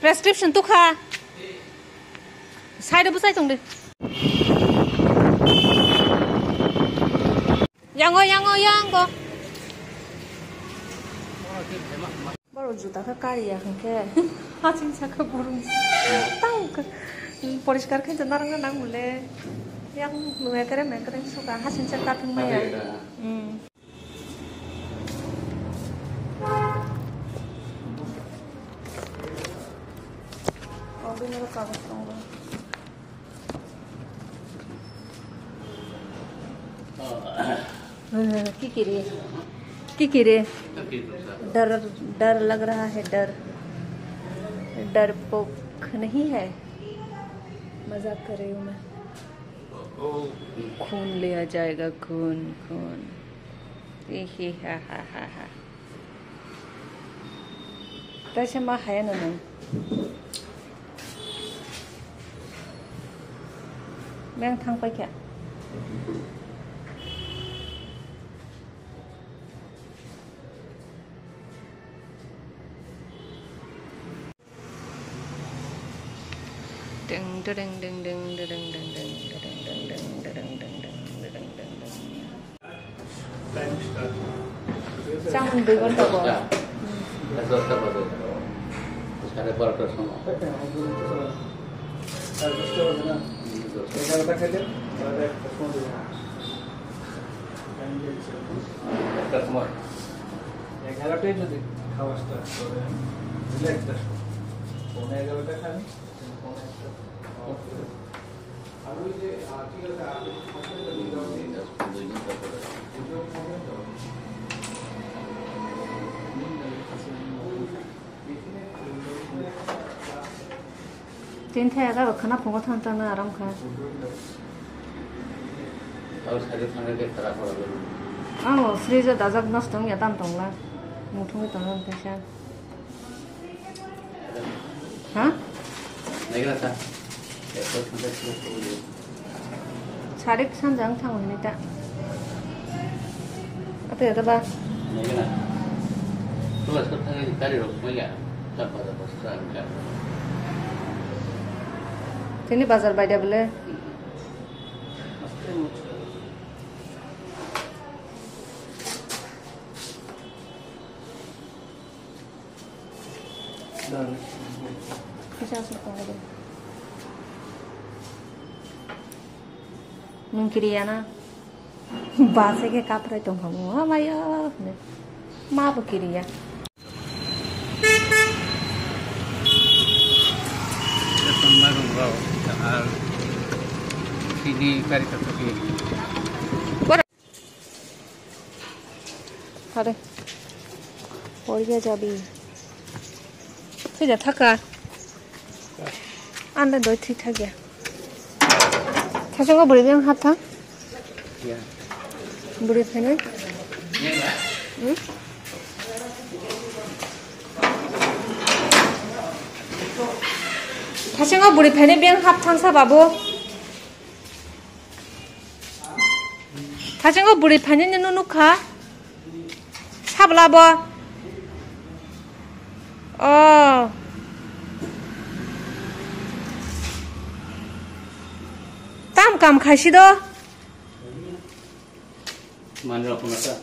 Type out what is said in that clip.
prescription tuh kha. Saya dapat saya tunggu. tong de yang yang yang go. Baru juta ke kari ya kan ke? Ah, Hatin sa ke burung? Tahu ke hmm, polis kar ke jenar nggak nanggule? yang mengekere mengekere suka hasin sa kaping maya ini lo kagus dong. की कीरे? की कीरे? डर डर लग रहा है, डर। डर पोख नहीं है? मज़ाक कर रही हूँ मैं। खून लिया जाएगा, खून खून। ही, हा हा हा। हा तसे मा है ना Mấy thằng quay kìa Deng deng deng deng deng deng deng deng deng deng deng deng deng deng deng deng Sang duy con tàu bò. Tàu tàu bò. Sare bò tàu sông. Tàu tàu bò. এগারোটায় যদি খাওয়া start করে দিলে একটা পৌনে এগারোটা খাবি পৌনে একটা আর ওই যে ঠিক আছে तीन थे आएगा खाना पोंगो था तो ना आराम खाए और सारे खाने के खराब हो गए हाँ फ्रीज दाजक नष्ट होंगे तान तो ना मुठों में तो ना पैसा हाँ नहीं ना था सारे किसान जंग था उन्हें ता अब ये तो बा नहीं ना तो बस कुछ था कि तारीख रोक में गया तब पता बस तारीख তিনি বাজার বাইরে বলে ना बासे के कापरे तुम हम माया माप किरिया संभाग আর চিনি কারি তত্ত্ব দিয়ে আরে পড়িয়া যাবি তুই যা থাকা আন্দা দই ঠিক থাক গিয়া থাকা বুড়ি দিলাম হাত থাক বুড়ি ফেলে হুম Thank you. 자신과 우리 베네뱅 합창 사바보. 다시가 우리 베네네 누누카. 사블라보. 어. 땀감 가시도. 만들어 보면서